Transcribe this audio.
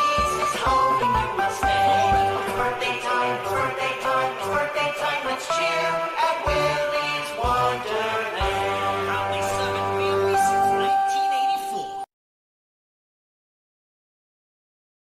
Yeah.